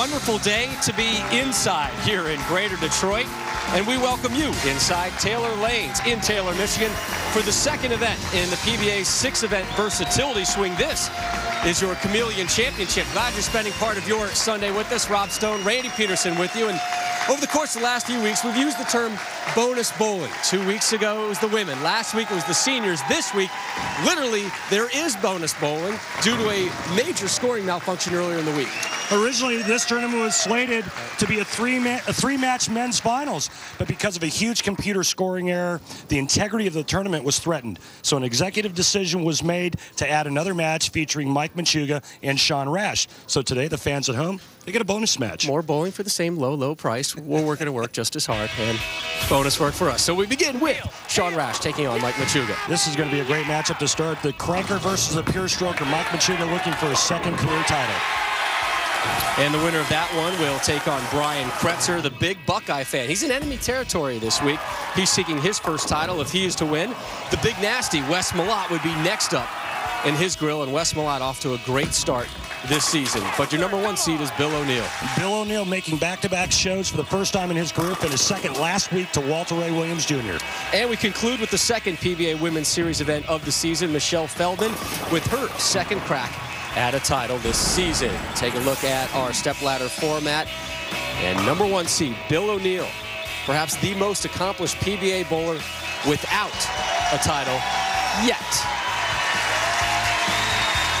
wonderful day to be inside here in Greater Detroit. And we welcome you inside Taylor Lanes in Taylor, Michigan for the second event in the PBA six event versatility swing. This is your Chameleon Championship. Glad you're spending part of your Sunday with us. Rob Stone, Randy Pedersen with you. And over the course of the last few weeks, we've used the term bonus bowling. Two weeks ago, it was the women. Last week, it was the seniors. This week, literally, there is bonus bowling due to a major scoring malfunction earlier in the week. Originally, this tournament was slated to be a three a three match men's finals, but because of a huge computer scoring error, the integrity of the tournament was threatened. So an executive decision was made to add another match featuring Mike Machuga and Sean Rash. So today, the fans at home they get a bonus match. More bowling for the same low, low price. We're working to work just as hard, and bonus work for us. So we begin with Sean Rash taking on Mike Machuga. This is going to be a great matchup to start. The cranker versus the pure stroker. Mike Machuga looking for a second career title. And the winner of that one will take on Brian Kretzer, the big Buckeye fan. He's in enemy territory this week. He's seeking his first title if he is to win. The big nasty, Wes Malott, would be next up in his grill, and Wes Malott off to a great start this season. But your number one seed is Bill O'Neill. Bill O'Neill making back-to-back shows for the first time in his career, his second last week to Walter Ray Williams Jr. And we conclude with the second PBA Women's Series event of the season, Michelle Feldman, with her second crack at a title this season. Take a look at our stepladder format. And number one seed, Bill O'Neill, perhaps the most accomplished PBA bowler without a title yet.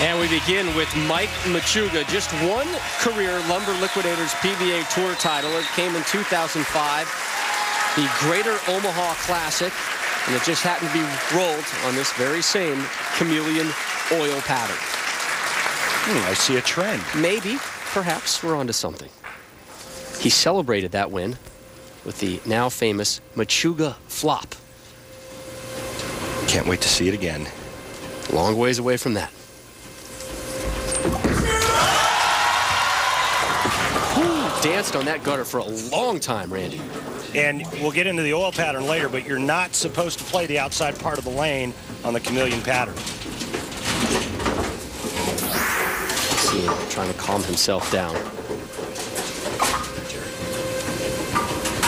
And we begin with Mike Machuga, just one career Lumber Liquidators PBA Tour title. It came in 2005, the Greater Omaha Classic, and it just happened to be rolled on this very same chameleon oil pattern. Hmm, I see a trend. Maybe, perhaps, we're onto something. He celebrated that win with the now famous Machuga flop. Can't wait to see it again. Long ways away from that. danced on that gutter for a long time, Randy. And we'll get into the oil pattern later, but you're not supposed to play the outside part of the lane on the chameleon pattern. See him trying to calm himself down.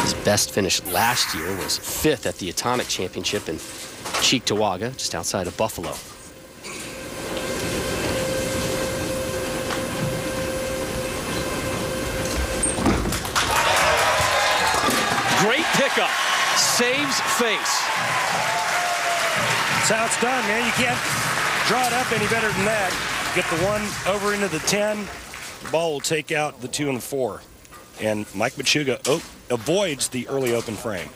His best finish last year was fifth at the Etonic Championship in Cheektowaga, just outside of Buffalo. Great pickup. Saves face. That's how it's done, man. You can't draw it up any better than that. Get the one over into the 10. The ball will take out the two and the four. And Mike Machuga oh, avoids the early open frame.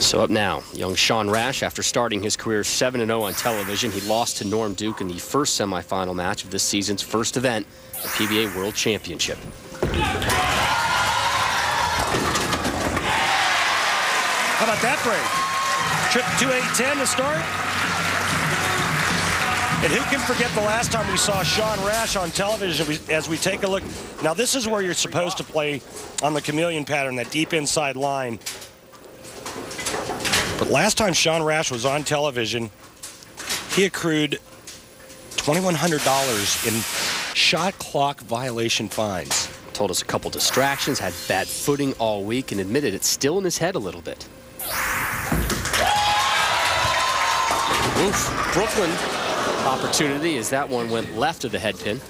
So up now, young Sean Rash, after starting his career 7-0 on television, he lost to Norm Duke in the first semifinal match of this season's first event, the PBA World Championship. How about that break? Trip 2810 to start. And who can forget the last time we saw Sean Rash on television as we take a look. Now, this is where you're supposed to play on the chameleon pattern, that deep inside line. But last time Sean Rash was on television, he accrued $2,100 in shot clock violation fines. Told us a couple distractions, had bad footing all week, and admitted it's still in his head a little bit. Oof, Brooklyn opportunity as that one went left of the head pin.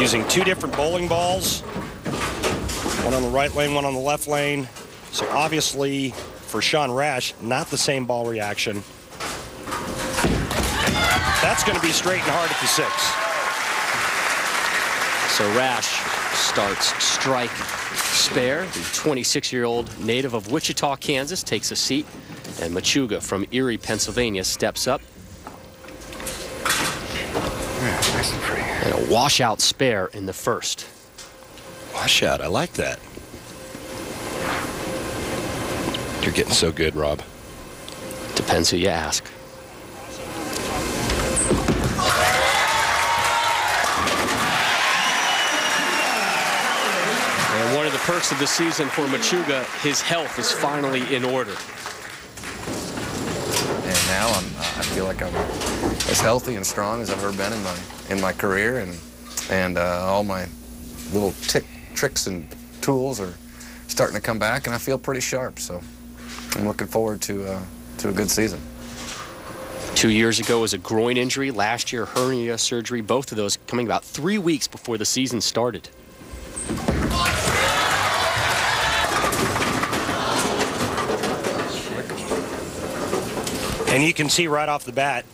Using two different bowling balls, one on the right lane, one on the left lane. So obviously for Sean Rash, not the same ball reaction. That's going to be straight and hard at the six. So Rash starts strike spare. The 26-year-old native of Wichita, Kansas takes a seat. And Machuga from Erie, Pennsylvania steps up. Yeah, nice and pretty. And a washout spare in the first. Washout, I like that. You're getting so good, Rob. Depends who you ask. And one of the perks of the season for Machuga, his health is finally in order. And now I'm, uh, I feel like I'm as healthy and strong as I've ever been in my in my career, and and uh, all my little tick tricks and tools are starting to come back, and I feel pretty sharp. So I'm looking forward to uh, to a good season. Two years ago was a groin injury. Last year, hernia surgery. Both of those coming about three weeks before the season started. And you can see right off the bat,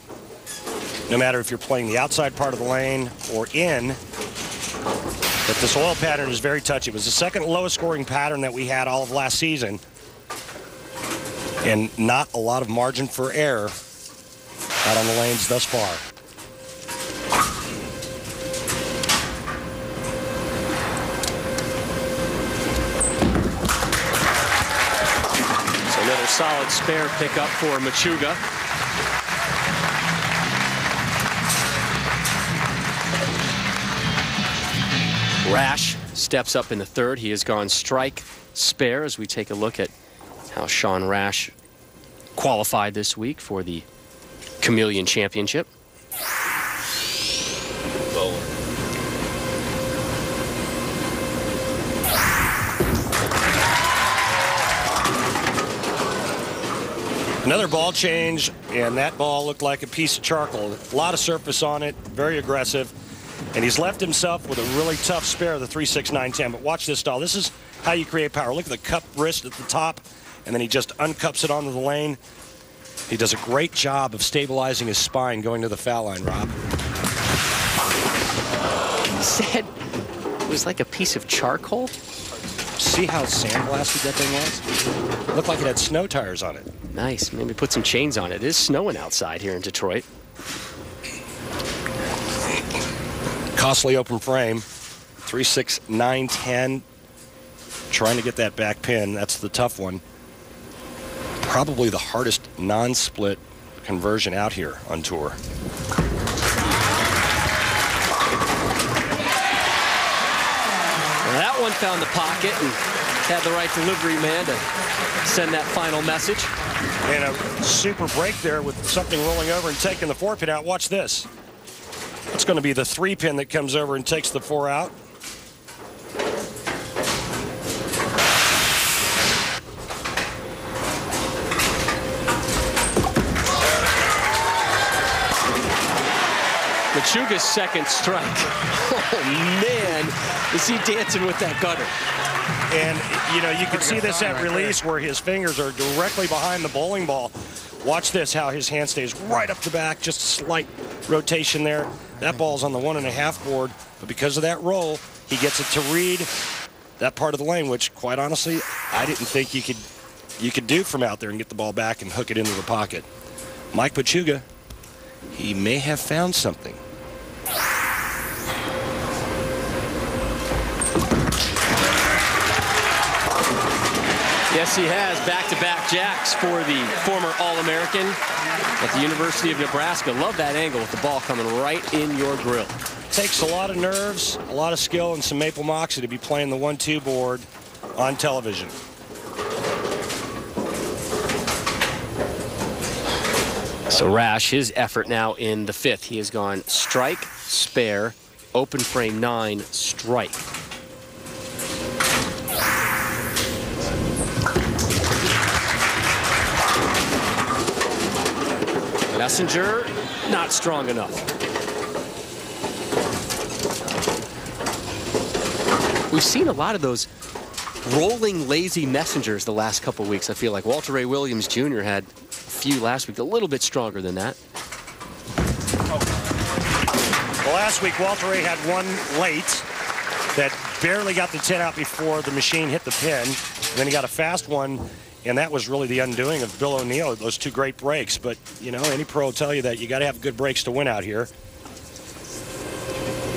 no matter if you're playing the outside part of the lane or in, that this oil pattern is very touchy. It was the second lowest scoring pattern that we had all of last season. And not a lot of margin for error out on the lanes thus far. Another solid spare pickup for Machuga. Rash steps up in the third. He has gone strike spare as we take a look at how Sean Rash qualified this week for the Chameleon Championship. Another ball change, and that ball looked like a piece of charcoal. A lot of surface on it, very aggressive. And he's left himself with a really tough spare, of the 36910. But watch this doll. This is how you create power. Look at the cup wrist at the top, and then he just uncups it onto the lane. He does a great job of stabilizing his spine going to the foul line, Rob. He said it was like a piece of charcoal. See how sandblasted that thing was? It looked like it had snow tires on it. Nice. Maybe put some chains on it. It is snowing outside here in Detroit. Costly open frame. 36910. Trying to get that back pin. That's the tough one. Probably the hardest non-split conversion out here on tour. Well, that one found the pocket and had the right delivery man to send that final message. And a super break there with something rolling over and taking the four pin out. Watch this. It's going to be the three pin that comes over and takes the four out. Machuga's second strike. Oh, man, is he dancing with that gutter. And, you know, you can see this at release where his fingers are directly behind the bowling ball. Watch this, how his hand stays right up the back, just a slight rotation there. That ball's on the one and a half board, but because of that roll, he gets it to read that part of the lane, which, quite honestly, I didn't think you could you could do from out there and get the ball back and hook it into the pocket. Mike Machuga, he may have found something. Yes, he has back-to-back jacks for the former All-American at the University of Nebraska. Love that angle with the ball coming right in your grill. Takes a lot of nerves, a lot of skill, and some maple moxie to be playing the one-two board on television. So Rash, his effort now in the fifth. He has gone strike, spare, open frame nine, strike. Messenger, not strong enough. We've seen a lot of those rolling lazy messengers the last couple weeks. I feel like Walter Ray Williams Jr. had a few last week, a little bit stronger than that. Well, last week, Walter Ray had one late that barely got the 10 out before the machine hit the pin. then he got a fast one and that was really the undoing of Bill O'Neill, those two great breaks. But, you know, any pro will tell you that you got to have good breaks to win out here.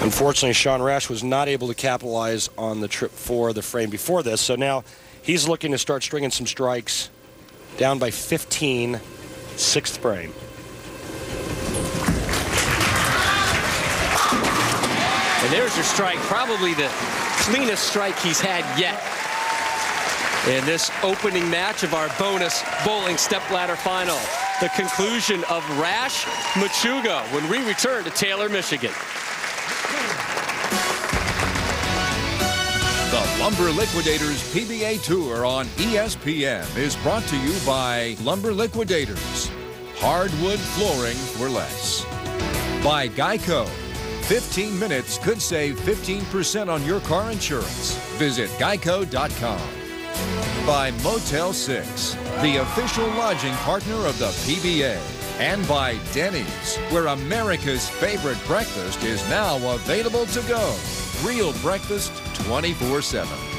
Unfortunately, Sean Rash was not able to capitalize on the trip for the frame before this. So now he's looking to start stringing some strikes down by 15, sixth frame. And there's your strike, probably the cleanest strike he's had yet in this opening match of our bonus bowling step ladder final. the conclusion of Rash Machuga when we return to Taylor, Michigan. The Lumber Liquidators PBA Tour on ESPN is brought to you by Lumber Liquidators. Hardwood flooring for less. By Geico. 15 minutes could save 15% on your car insurance. Visit geico.com. By Motel 6, the official lodging partner of the PBA. And by Denny's, where America's favorite breakfast is now available to go. Real breakfast 24 7.